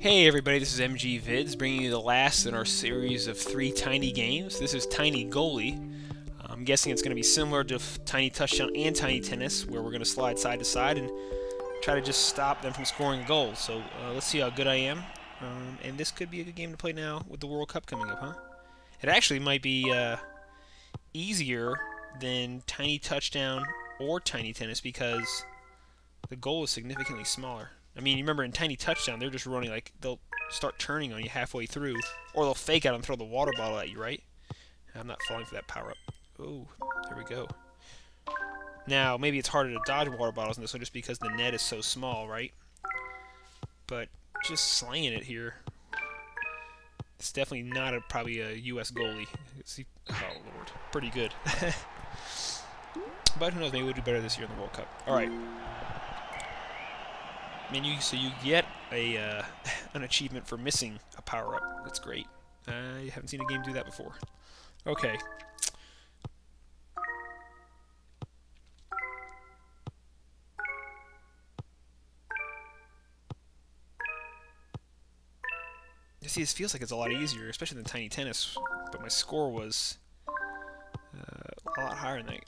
Hey everybody, this is MG Vids, bringing you the last in our series of three Tiny games. This is Tiny Goalie. I'm guessing it's going to be similar to Tiny Touchdown and Tiny Tennis, where we're going to slide side to side and try to just stop them from scoring goals. So uh, let's see how good I am. Um, and this could be a good game to play now with the World Cup coming up, huh? It actually might be uh, easier than Tiny Touchdown or Tiny Tennis because the goal is significantly smaller. I mean, you remember in Tiny Touchdown, they're just running like they'll start turning on you halfway through, or they'll fake out and throw the water bottle at you, right? I'm not falling for that power up. Oh, there we go. Now, maybe it's harder to dodge water bottles in this one just because the net is so small, right? But just slaying it here. It's definitely not a, probably a U.S. goalie. See, oh, Lord. Pretty good. but who knows, maybe we'll do better this year in the World Cup. All right. You so you get a uh, an achievement for missing a power up. That's great. I haven't seen a game do that before. Okay. You see, this feels like it's a lot easier, especially than Tiny Tennis, but my score was uh, a lot higher in that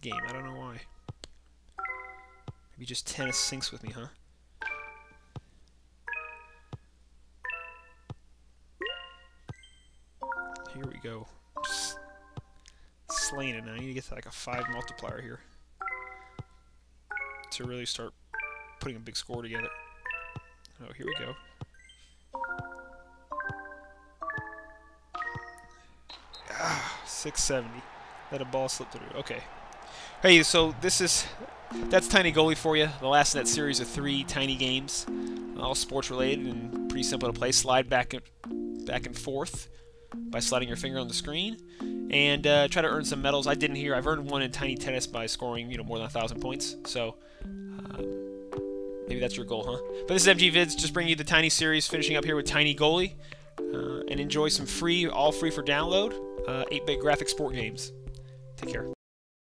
game. I don't know why. Maybe just tennis syncs with me, huh? Here we go. Just slaying it now. I need to get to like a 5 multiplier here. To really start putting a big score together. Oh, here we go. Ah, 670. Let a ball slip through. Okay. Hey, so this is that's Tiny Goalie for you. The last in that series of three tiny games, all sports related and pretty simple to play. Slide back and back and forth by sliding your finger on the screen, and uh, try to earn some medals. I didn't here. I've earned one in Tiny Tennis by scoring you know more than a thousand points. So. Uh, maybe that's your goal, huh? But this is MG Vids, just bringing you the Tiny series, finishing up here with Tiny Goalie, uh, and enjoy some free, all free for download, 8-bit uh, graphic sport games. Take care.